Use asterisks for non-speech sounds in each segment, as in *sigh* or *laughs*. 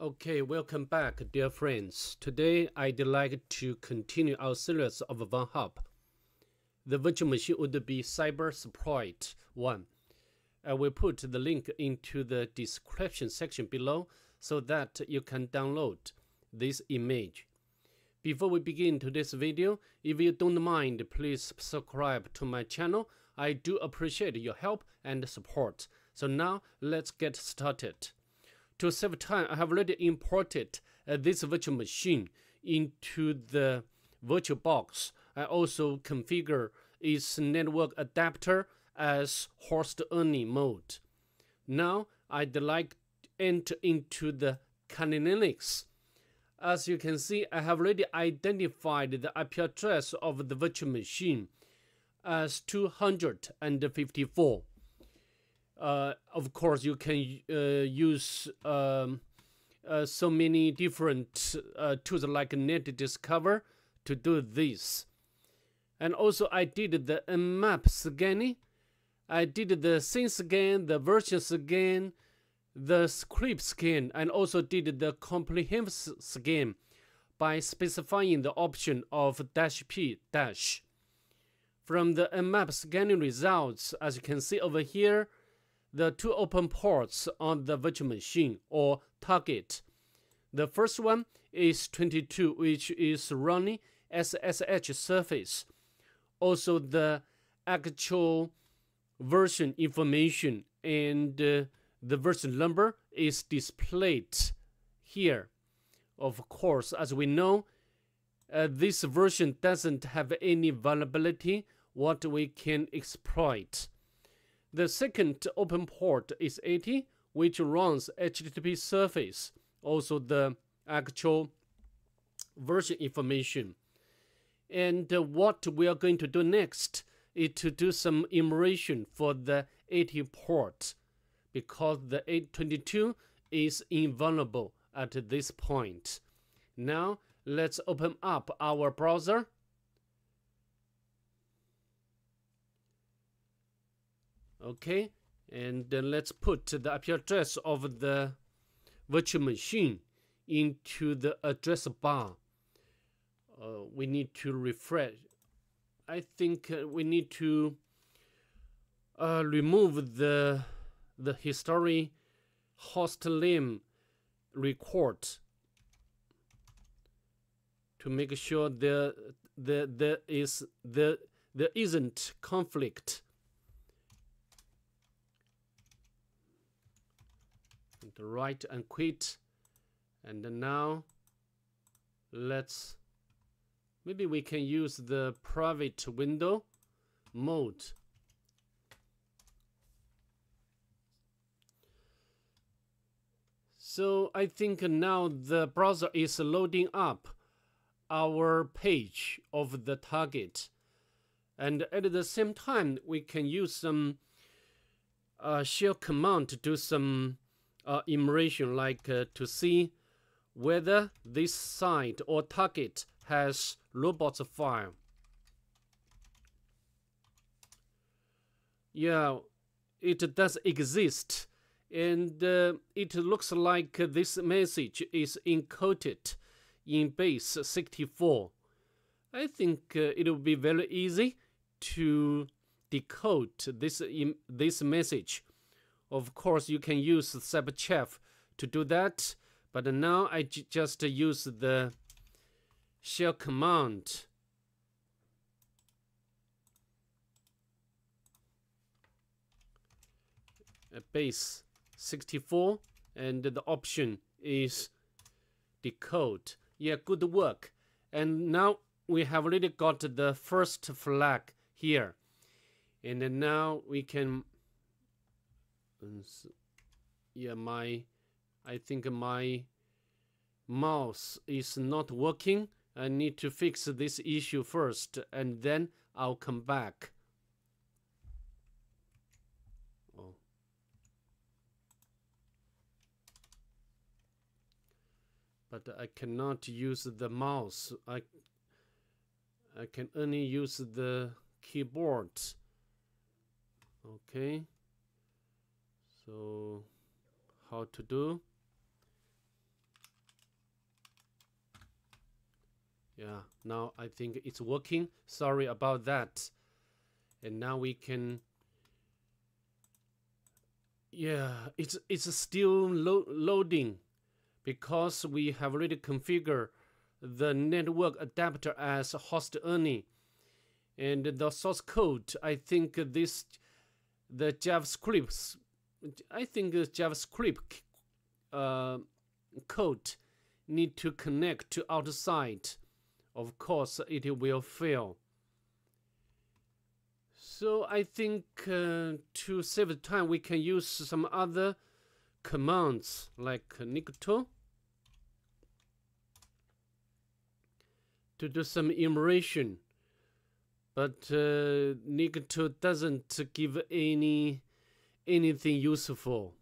Okay, welcome back, dear friends. Today, I'd like to continue our series of Von Hub. The virtual machine would be Cybersprite 1. I will put the link into the description section below so that you can download this image. Before we begin today's video, if you don't mind, please subscribe to my channel. I do appreciate your help and support. So now, let's get started. To save time, I have already imported uh, this virtual machine into the VirtualBox. I also configure its network adapter as host only mode. Now I'd like to enter into the Kali Linux. As you can see, I have already identified the IP address of the virtual machine as 254 uh, of course, you can uh, use um, uh, so many different uh, tools like NetDiscover to do this. And also, I did the Nmap scanning. I did the scene scan, the version scan, the script scan, and also did the comprehensive scan by specifying the option of dash p dash. From the Nmap scanning results, as you can see over here, the two open ports on the virtual machine or target. The first one is 22, which is running SSH service. Also, the actual version information and uh, the version number is displayed here. Of course, as we know, uh, this version doesn't have any vulnerability what we can exploit. The second open port is 80, which runs HTTP service, also the actual version information. And uh, what we are going to do next is to do some enumeration for the 80 port because the 822 is invulnerable at this point. Now let's open up our browser okay? And then let's put the IP address of the virtual machine into the address bar. Uh, we need to refresh. I think uh, we need to uh, remove the the history host name record to make sure there there there is there there isn't conflict the right and quit. And now let's maybe we can use the private window mode. So I think now the browser is loading up our page of the target. And at the same time we can use some uh, shell command to do some uh, enumeration like uh, to see whether this site or target has robots file. Yeah, it does exist and uh, it looks like this message is encoded in base 64. I think uh, it will be very easy to decode this, this message of course, you can use Sabchef to do that, but now I just use the shell command. base 64 and the option is decode. Yeah, good work. And now we have already got the first flag here. And now we can yeah my I think my mouse is not working. I need to fix this issue first and then I'll come back. Oh. but I cannot use the mouse. I I can only use the keyboard. Okay so how to do? Yeah now I think it's working. Sorry about that. And now we can yeah it's it's still lo loading because we have already configured the network adapter as host only, and the source code I think this the JavaScript i think javascript uh, code need to connect to outside. Of course it will fail. So I think uh, to save time we can use some other commands like nicto to do some immersion but uh, nicto doesn't give any anything useful.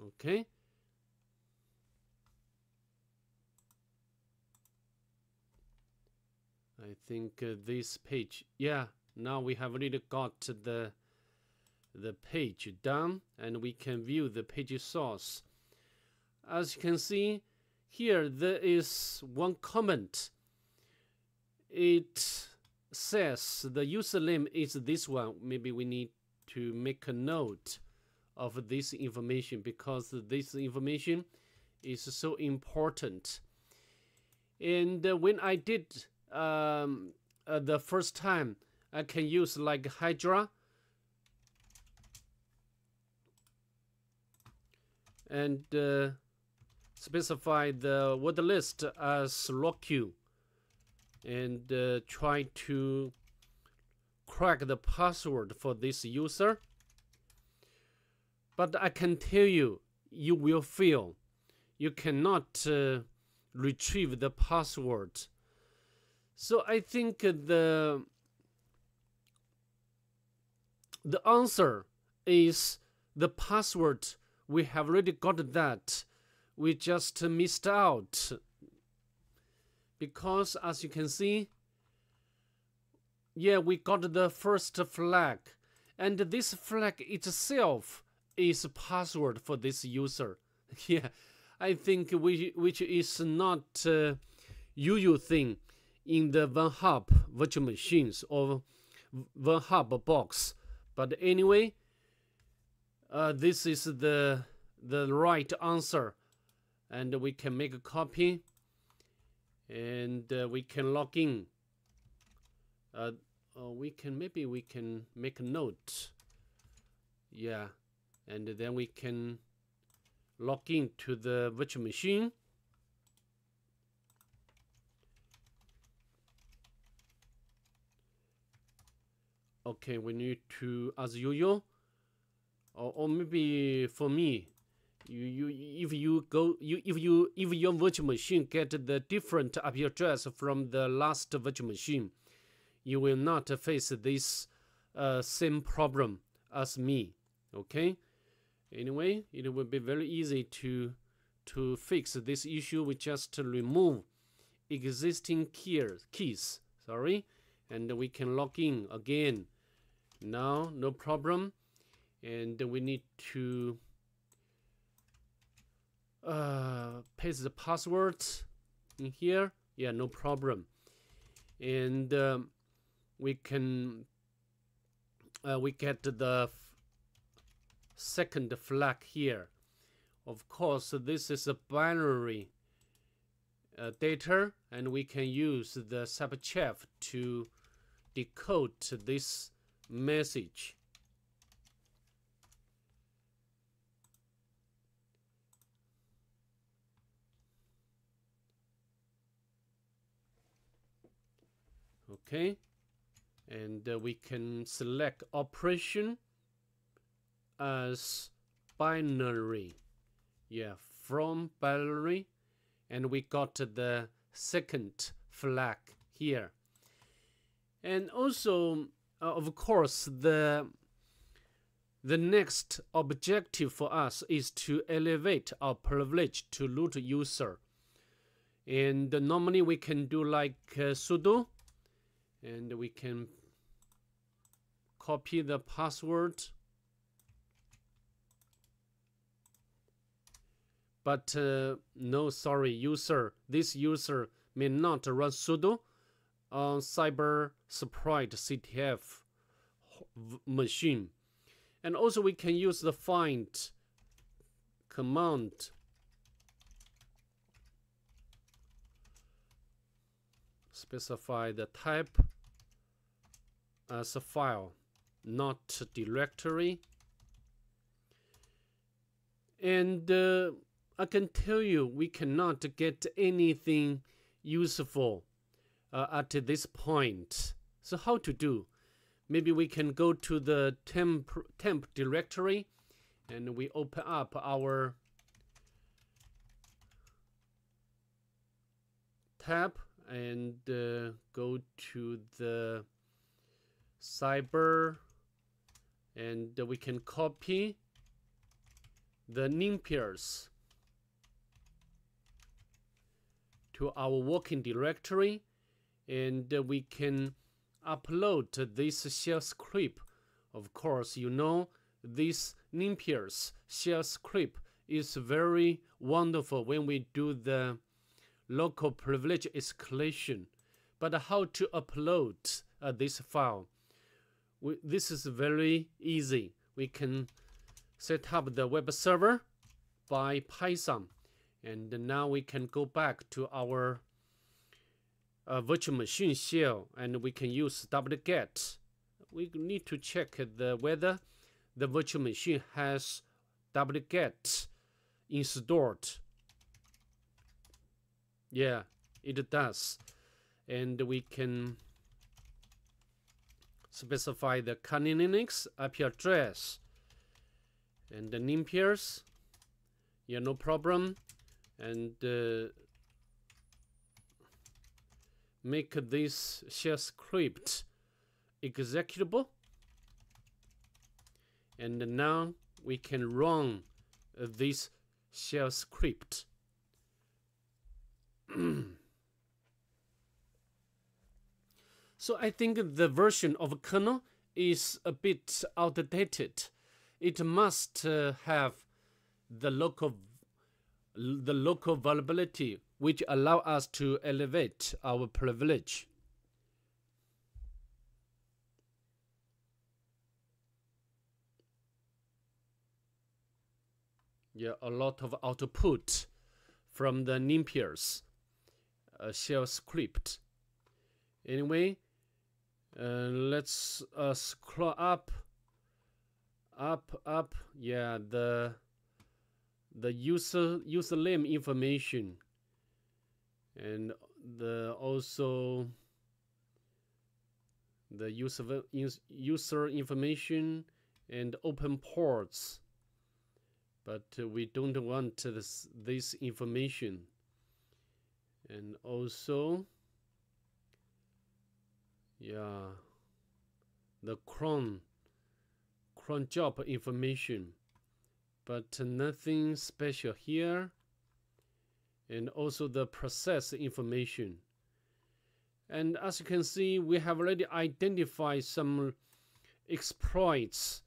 Okay. I think uh, this page yeah now we have already got the the page done and we can view the page source. As you can see here there is one comment it says the username is this one. Maybe we need to make a note of this information because this information is so important. And uh, when i did um, uh, the first time i can use like hydra. And uh, specify the word list as queue and uh, try to crack the password for this user. But I can tell you, you will fail. You cannot uh, retrieve the password. So I think the the answer is the password we have already got that. We just missed out. Because as you can see, yeah, we got the first flag. And this flag itself is password for this user. *laughs* yeah, I think we, which is not uh, usual thing in the VanHub virtual machines or VanHub box. But anyway, uh, this is the the right answer and we can make a copy and uh, we can log in. Uh, we can maybe we can make a note. Yeah and then we can log in to the virtual machine. Okay we need to as usual or, or maybe for me you, you if you go you if you if your virtual machine get the different IP address from the last virtual machine you will not face this uh, same problem as me okay? Anyway it will be very easy to to fix this issue we just remove existing keys keys sorry and we can log in again. Now no problem and we need to uh, paste the password in here. Yeah no problem. And um, we can uh, we get the second flag here. Of course this is a binary uh, data and we can use the subchef to decode this message okay? And uh, we can select operation as binary. Yeah from binary. And we got the second flag here. And also uh, of course the the next objective for us is to elevate our privilege to root user. And normally we can do like uh, sudo and we can copy the password but uh, no, sorry, user. This user may not run sudo on Cyber Sprite CTF machine. And also we can use the find command specify the type as a file, not directory. And uh, I can tell you we cannot get anything useful uh, at this point. So how to do? Maybe we can go to the temp, temp directory and we open up our tab and uh, go to the cyber and we can copy the name-pairs to our working directory and we can upload this shell script. Of course you know this name-pairs shell script is very wonderful when we do the local privilege escalation. But how to upload uh, this file? We, this is very easy. We can set up the web server by python. And now we can go back to our uh, virtual machine shell and we can use wget we need to check the whether the virtual machine has wget installed yeah it does. And we can specify the Kali Linux IP address and the name pairs yeah no problem. And uh, make this shell script executable. And now we can run this shell script *clears throat* so I think the version of kernel is a bit outdated it must uh, have the local the local vulnerability which allow us to elevate our privilege. Yeah, a lot of output from the name-pairs uh, shell script. Anyway, uh, let's uh, scroll up, up, up. Yeah, the the user username information and the also the user user information and open ports but uh, we don't want this, this information and also yeah the cron cron job information. But nothing special here. And also the process information. And as you can see we have already identified some exploits.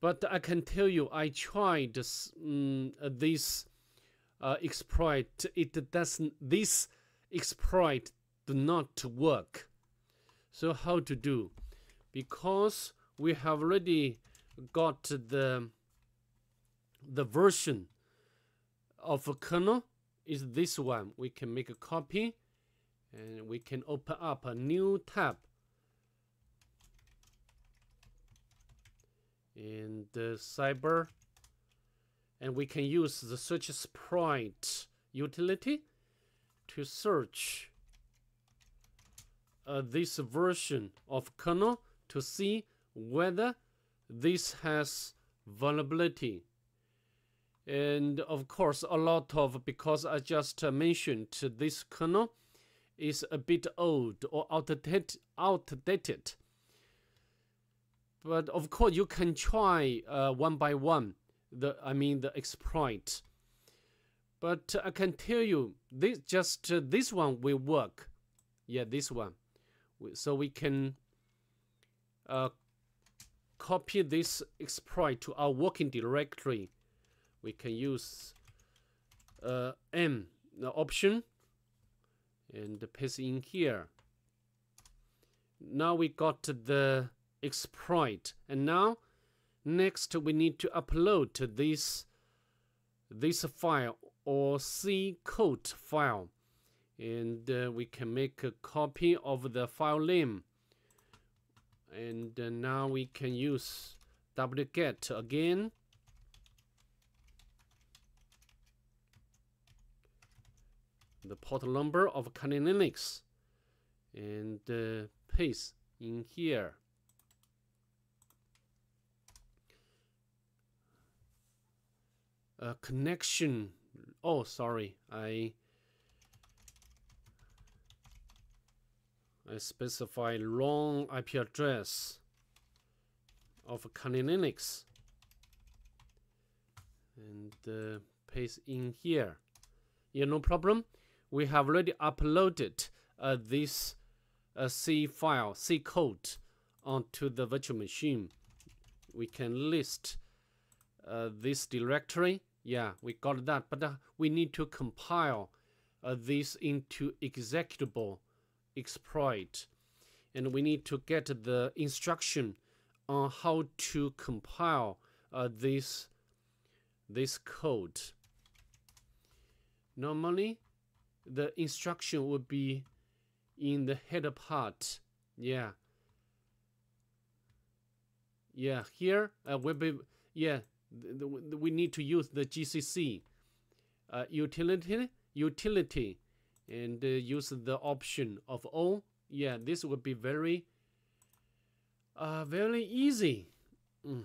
But I can tell you I tried this, um, this uh, exploit it doesn't this exploit do not work so how to do because we have already got the the version of a kernel is this one. We can make a copy and we can open up a new tab. In the cyber and we can use the search sprite utility to search uh, this version of kernel to see whether this has vulnerability. And of course a lot of because I just mentioned this kernel is a bit old or outdated outdated. But of course you can try uh, one by one the I mean the exploit. But I can tell you this just uh, this one will work. Yeah this one. So we can uh, copy this exploit to our working directory. We can use uh, M the option and paste in here. Now we got the exploit. And now next we need to upload this this file or C code file. And uh, we can make a copy of the file name. And uh, now we can use wget again. The port number of Kali Linux. And uh, paste in here. A connection. Oh, sorry. I I specify wrong IP address of Kali Linux and uh, paste in here. Yeah, no problem we have already uploaded uh, this uh, C file, C code onto the virtual machine. We can list uh, this directory. Yeah, we got that, but uh, we need to compile uh, this into executable exploit. And we need to get the instruction on how to compile uh, this, this code. Normally, the instruction would be in the header part. Yeah. Yeah, here uh, will be, yeah, the, the, we need to use the GCC uh, utility, utility, and uh, use the option of all. Yeah, this would be very, uh, very easy mm,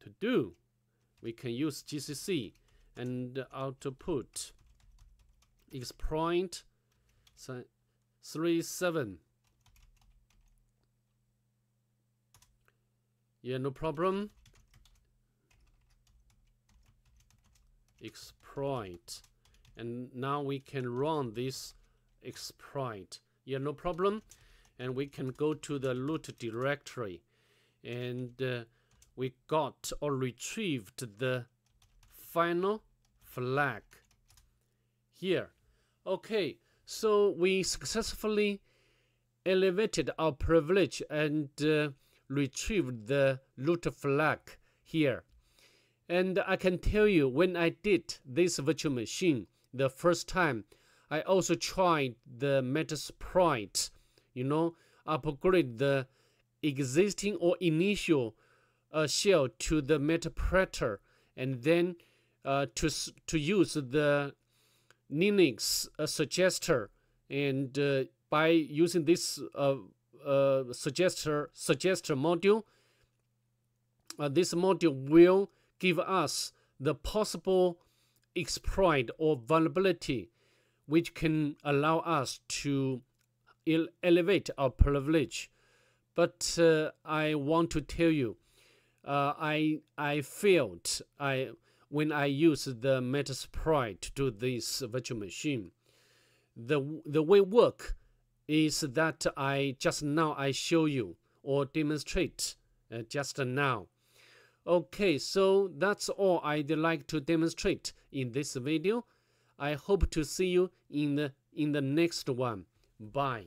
to do. We can use GCC and output exploit three seven. Yeah, no problem. Exploit. And now we can run this exploit. Yeah, no problem. And we can go to the root directory. And uh, we got or retrieved the final flag here. Okay, so we successfully elevated our privilege and uh, retrieved the root flag here. And I can tell you, when I did this virtual machine the first time, I also tried the Metasploit, you know, upgrade the existing or initial uh, shell to the Metapredator, and then uh, to to use the Linux uh, suggester, and uh, by using this uh, uh suggester suggester module, this module will give us the possible exploit or vulnerability, which can allow us to elevate our privilege. But uh, I want to tell you, I I failed. I when I use the Metasploit to do this virtual machine. The, the way work is that I just now I show you or demonstrate uh, just now. Okay, so that's all I'd like to demonstrate in this video. I hope to see you in the, in the next one. Bye.